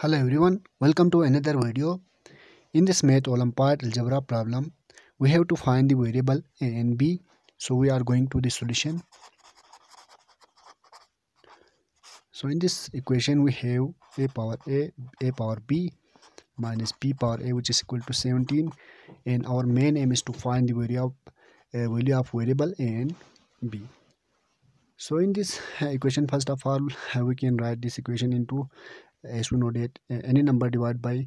Hello everyone, welcome to another video. In this Math Olympiad algebra problem, we have to find the variable a and b. So we are going to the solution. So in this equation we have a power a, a power b minus b power a which is equal to 17 and our main aim is to find the value of, uh, value of variable a and b. So in this equation first of all we can write this equation into as we know that uh, any number divided by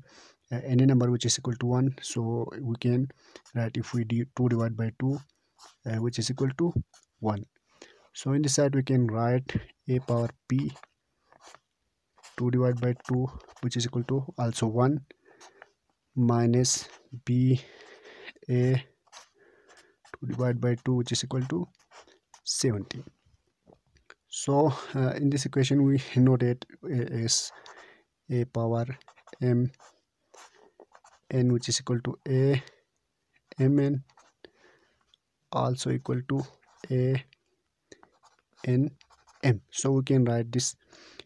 uh, any number which is equal to 1 so we can write if we do 2 divided by 2 uh, which is equal to 1 so in this side we can write a power p 2 divided by 2 which is equal to also 1 minus b a 2 divided by 2 which is equal to 17 so uh, in this equation we notate as a power m n which is equal to a mn also equal to a n m. So we can write this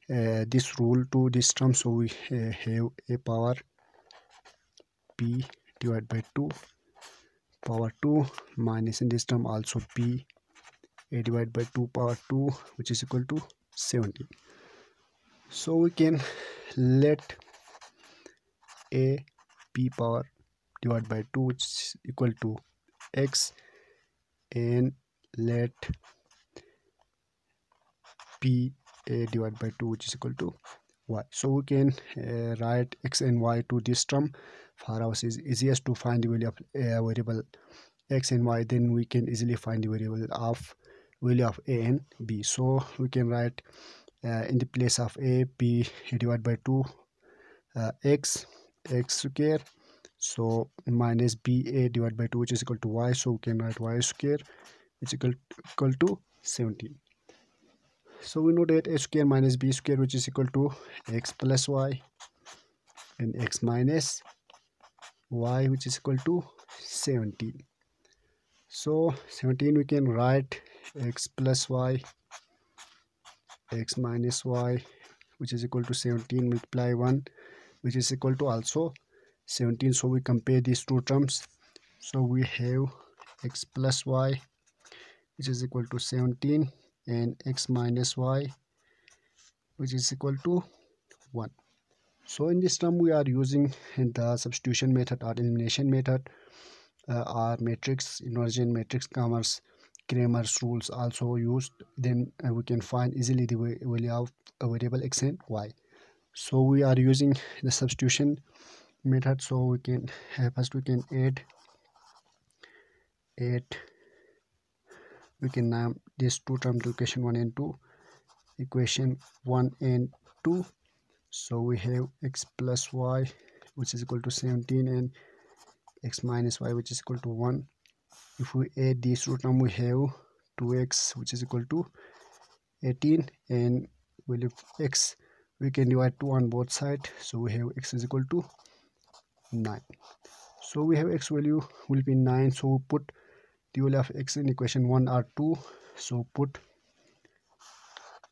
uh, this rule to this term. So we uh, have a power p divided by 2 power 2 minus in this term also p a divided by 2 power 2 which is equal to 70 so we can let a p power divided by 2 which is equal to x and let p a divided by 2 which is equal to y. So we can uh, write x and y to this term. For us is easiest to find the value of a variable x and y. Then we can easily find the variable of value of a and b. So we can write in the place of a p divided by 2 uh, x x square. So minus b a divided by 2 which is equal to y so we can write y square which is equal to, equal to 17 so we know that a square minus b square which is equal to x plus y and x minus y which is equal to 17 so 17 we can write x plus y x minus y which is equal to 17 multiply 1 which is equal to also 17 so we compare these two terms. So we have x plus y which is equal to 17 and x minus y which is equal to 1 so in this term we are using the substitution method or elimination method uh, or matrix inversion matrix Cramer's Cramer's rules also used then uh, we can find easily the value of a variable x and y. So we are using the substitution method so we can uh, first we can add add we can name this two terms to equation 1 and 2 equation 1 and 2 so we have x plus y which is equal to 17 and x minus y which is equal to 1 if we add this root term we have 2x which is equal to 18 and value of x. We can divide 2 on both sides so we have x is equal to 9 so we have x value will be 9 so we put the value of x in equation 1 or 2 so put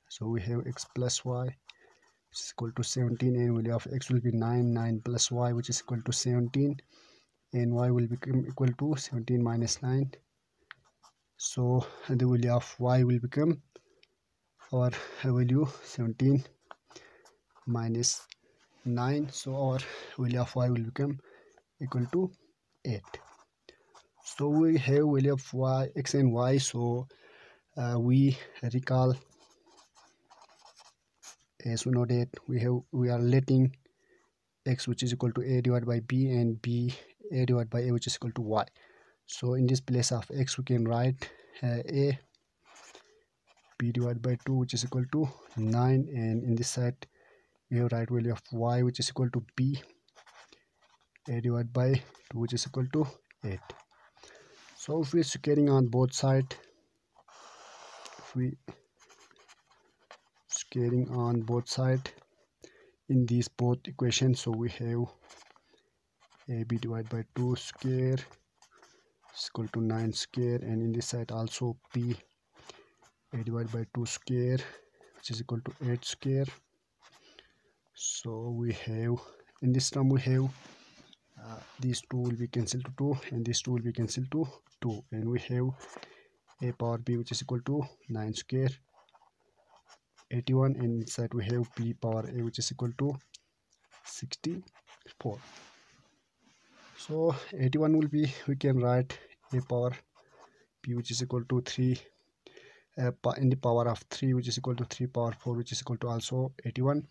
so we have x plus y is equal to 17 and value of x will be 9 9 plus y which is equal to 17 and y will become equal to 17 minus 9 so the value of y will become our value 17 minus 9 so our value of y will become equal to 8 so we have value of y x and y. So uh, we recall as we know that we have we are letting x which is equal to a divided by b and b a divided by a which is equal to y. So in this place of x we can write uh, a b divided by 2 which is equal to 9 and in this side we have right value of y which is equal to b. A divided by 2 which is equal to 8 so if we are squaring on both sides if we squaring on both sides in these both equations so we have ab divided by 2 square is equal to 9 square. And in this side also p a divided by 2 square which is equal to 8 square. So we have in this term we have uh, these two will be cancelled to 2 and these two will be cancelled to 2 and we have a power b which is equal to 9 square. 81 and inside we have b power a which is equal to 64 so 81 will be we can write a power p which is equal to 3 uh, in the power of 3 which is equal to 3 power 4 which is equal to also 81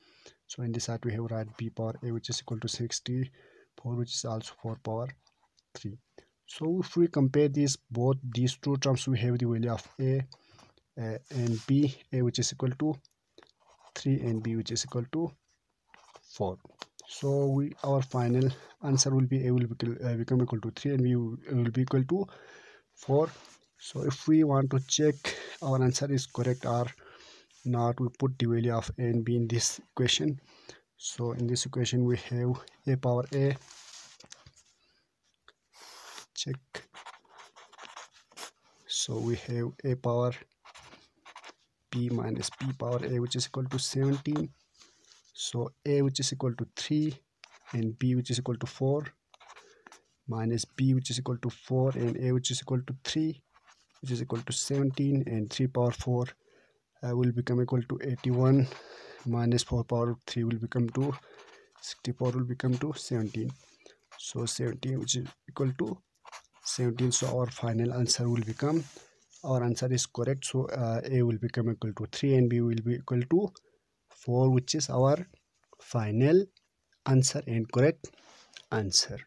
so in this side we have write b power a which is equal to 64 which is also 4 power 3 so if we compare these both these two terms we have the value of a uh, and b a which is equal to 3 and b which is equal to 4 so we our final answer will be a will be, uh, become equal to 3 and b will be equal to 4 so if we want to check our answer is correct or not we put the value of a and b in this equation. So in this equation we have a power a. Check. So we have a power b minus b power a which is equal to 17 so a which is equal to 3 and b which is equal to 4 minus b which is equal to 4 and a which is equal to 3 which is equal to 17 and 3 power 4 uh, will become equal to 81 minus 4 power 3 will become to 64 will become to 17 so 17 which is equal to 17 so our final answer will become our answer is correct. So uh, a will become equal to 3 and b will be equal to 4 which is our final answer and correct answer